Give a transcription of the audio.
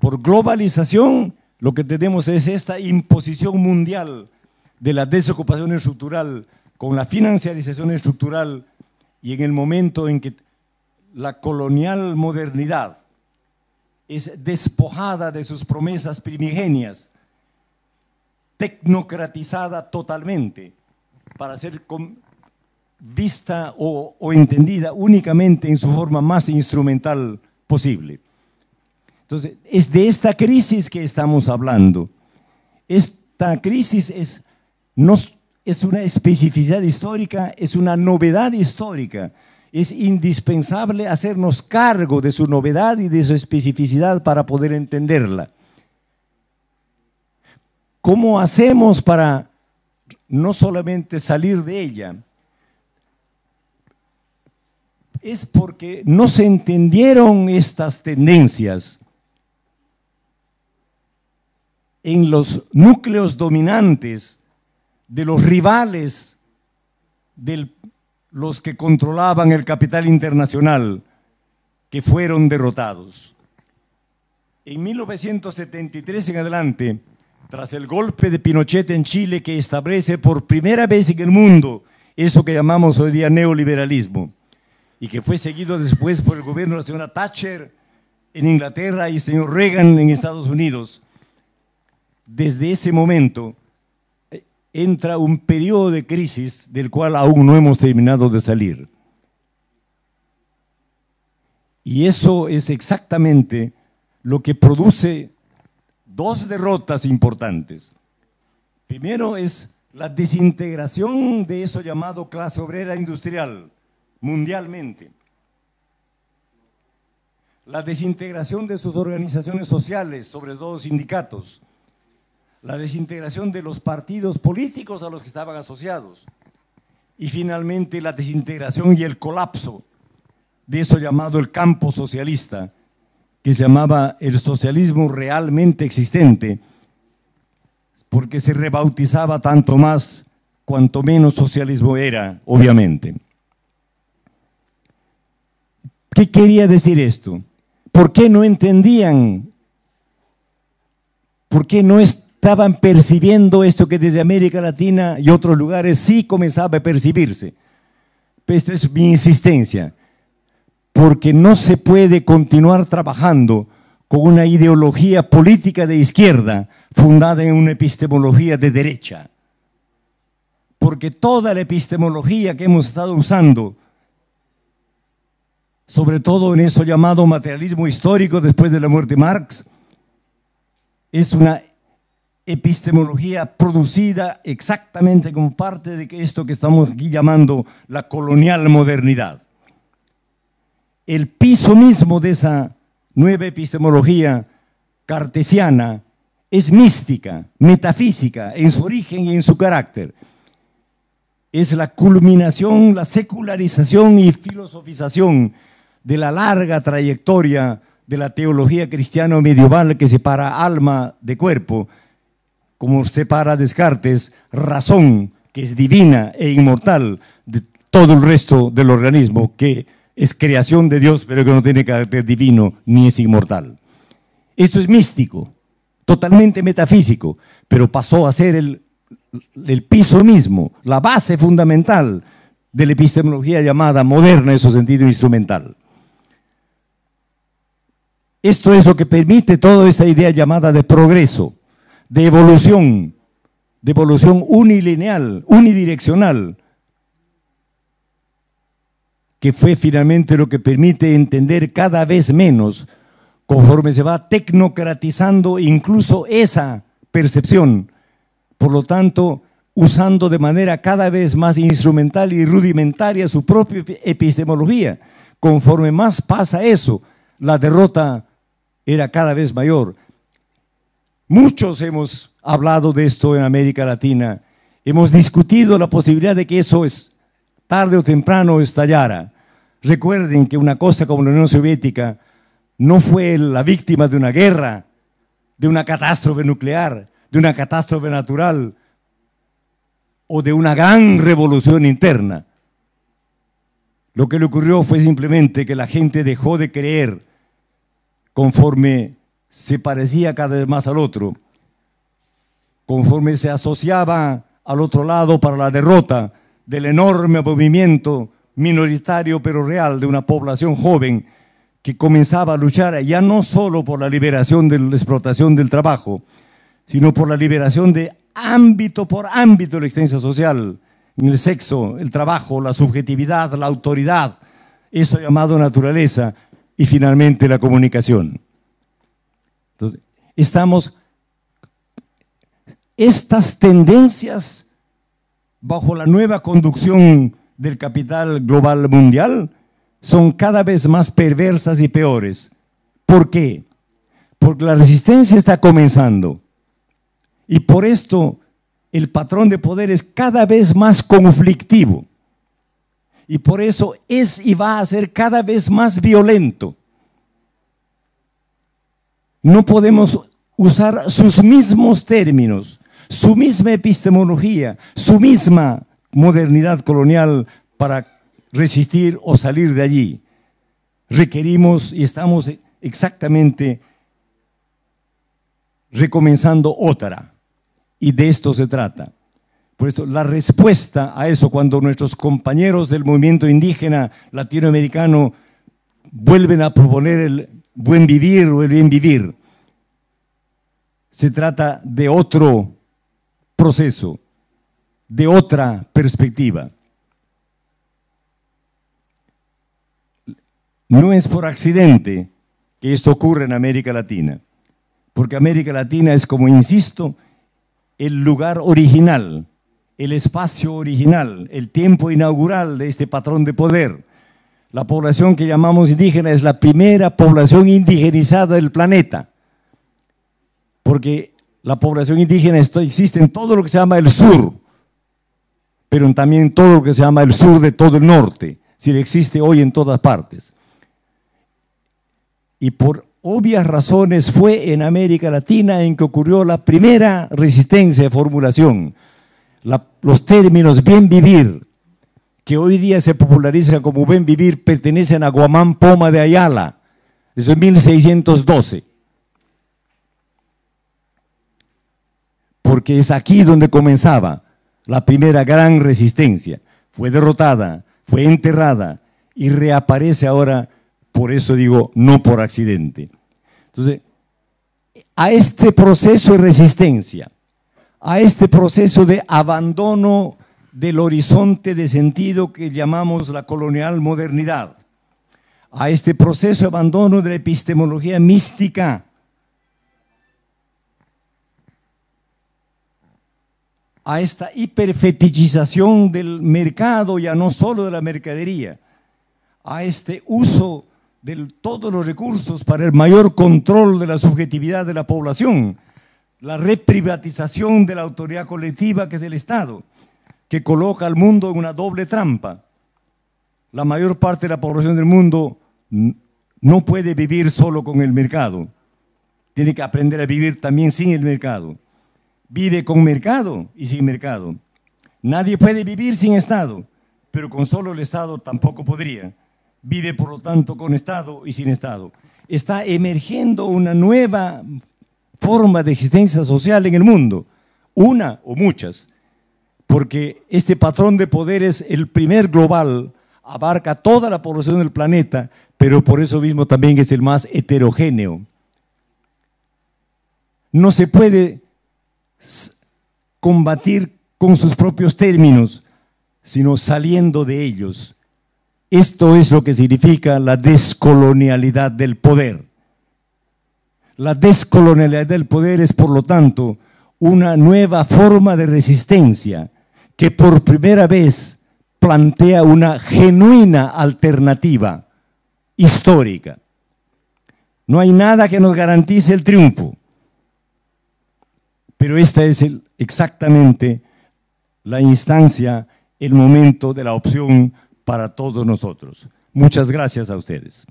Por globalización, lo que tenemos es esta imposición mundial de la desocupación estructural con la financiarización estructural y en el momento en que la colonial modernidad es despojada de sus promesas primigenias, tecnocratizada totalmente para ser vista o, o, entendida únicamente en su forma más instrumental posible. Entonces, es de esta crisis que estamos hablando. Esta crisis es, no, es una especificidad histórica, es una novedad histórica. Es indispensable hacernos cargo de su novedad y de su especificidad para poder entenderla. ¿Cómo hacemos para no solamente salir de ella? Es porque no se entendieron estas tendencias en los núcleos dominantes de los rivales de los que controlaban el capital internacional que fueron derrotados. En 1973 en adelante, tras el golpe de Pinochet en Chile que establece por primera vez en el mundo eso que llamamos hoy día neoliberalismo y que fue seguido después por el gobierno de la señora Thatcher en Inglaterra y el señor Reagan en Estados Unidos, desde ese momento eh, entra un periodo de crisis del cual aún no hemos terminado de salir. Y eso es exactamente lo que produce dos derrotas importantes. Primero es la desintegración de eso llamado clase obrera industrial mundialmente. La desintegración de sus organizaciones sociales, sobre todo sindicatos la desintegración de los partidos políticos a los que estaban asociados y finalmente la desintegración y el colapso de eso llamado el campo socialista, que se llamaba el socialismo realmente existente, porque se rebautizaba tanto más cuanto menos socialismo era, obviamente. ¿Qué quería decir esto? ¿Por qué no entendían? ¿Por qué no es estaban percibiendo esto que desde América Latina y otros lugares sí comenzaba a percibirse. Esto es mi insistencia, porque no se puede continuar trabajando con una ideología política de izquierda fundada en una epistemología de derecha. Porque toda la epistemología que hemos estado usando, sobre todo en eso llamado materialismo histórico después de la muerte de Marx, es una epistemología producida exactamente como parte de esto que estamos aquí llamando la colonial modernidad. El piso mismo de esa nueva epistemología cartesiana es mística, metafísica en su origen y en su carácter. Es la culminación, la secularización y filosofización de la larga trayectoria de la teología cristiana medieval que separa alma de cuerpo como separa Descartes, razón que es divina e inmortal de todo el resto del organismo, que es creación de Dios, pero que no tiene carácter divino ni es inmortal. Esto es místico, totalmente metafísico, pero pasó a ser el, piso mismo, la base fundamental de la epistemología llamada moderna en su sentido instrumental. Esto es lo que permite toda esta idea llamada de progreso de evolución, de evolución unilineal, unidireccional, que fue finalmente lo que permite entender cada vez menos, conforme se va tecnocratizando incluso esa percepción. Por lo tanto, usando de manera cada vez más instrumental y rudimentaria su propia epistemología. Conforme más pasa eso, la derrota era cada vez mayor. Muchos hemos hablado de esto en América Latina. Hemos discutido la posibilidad de que eso es tarde o temprano estallara. Recuerden que una cosa como la Unión Soviética no fue la víctima de una guerra, de una catástrofe nuclear, de una catástrofe natural o de una gran revolución interna. Lo que le ocurrió fue simplemente que la gente dejó de creer conforme se parecía cada vez más al otro, conforme se asociaba al otro lado para la derrota del enorme movimiento minoritario pero real de una población joven que comenzaba a luchar ya no solo por la liberación de la explotación del trabajo, sino por la liberación de ámbito por ámbito de la existencia social, en el sexo, el trabajo, la subjetividad, la autoridad, eso llamado naturaleza, y finalmente la comunicación. Entonces, estamos, estas tendencias bajo la nueva conducción del capital global mundial son cada vez más perversas y peores. ¿Por qué? Porque la resistencia está comenzando. Y por esto el patrón de poder es cada vez más conflictivo. Y por eso es y va a ser cada vez más violento. No podemos usar sus mismos términos, su misma epistemología, su misma modernidad colonial para resistir o salir de allí. Requerimos y estamos exactamente recomenzando otra. Y de esto se trata. Por eso, la respuesta a eso, cuando nuestros compañeros del movimiento indígena latinoamericano vuelven a proponer el buen vivir o el bien vivir, se trata de otro proceso, de otra perspectiva. No es por accidente que esto ocurre en América Latina, porque América Latina es, como insisto, el lugar original el espacio original, el tiempo inaugural de este patrón de poder. La población que llamamos indígena es la primera población indigenizada del planeta, porque la población indígena existe en todo lo que se llama el sur, pero también en todo lo que se llama el sur de todo el norte, si existe hoy en todas partes. Y por obvias razones fue en América Latina en que ocurrió la primera resistencia de formulación. Los términos bien vivir, que hoy día se popularizan como buen vivir, pertenecen a Guamán Poma de Ayala, desde 1612. Porque es aquí donde comenzaba la primera gran resistencia. Fue derrotada, fue enterrada y reaparece ahora, por eso digo, no por accidente. Entonces, a este proceso de resistencia, a este proceso de abandono del horizonte de sentido que llamamos la colonial modernidad, a este proceso de abandono de la epistemología mística, a esta hiperfetichización del mercado, ya no solo de la mercadería, a este uso de todos los recursos para el mayor control de la subjetividad de la población, la reprivatización de la autoridad colectiva que es el Estado, que coloca al mundo en una doble trampa. La mayor parte de la población del mundo no puede vivir solo con el mercado, tiene que aprender a vivir también sin el mercado. Vive con mercado y sin mercado. Nadie puede vivir sin Estado, pero con solo el Estado tampoco podría. Vive, por lo tanto, con Estado y sin Estado. Está emergiendo una nueva forma de existencia social en el mundo, una o muchas, porque este patrón de poder es el primer global, abarca toda la población del planeta, pero por eso mismo también es el más heterogéneo. No se puede combatir con sus propios términos, sino saliendo de ellos. Esto es lo que significa la descolonialidad del poder. La descolonialidad del poder es, por lo tanto, una nueva forma de resistencia que por primera vez plantea una genuina alternativa histórica. No hay nada que nos garantice el triunfo, pero esta es exactamente la instancia, el momento de la opción para todos nosotros. Muchas gracias a ustedes.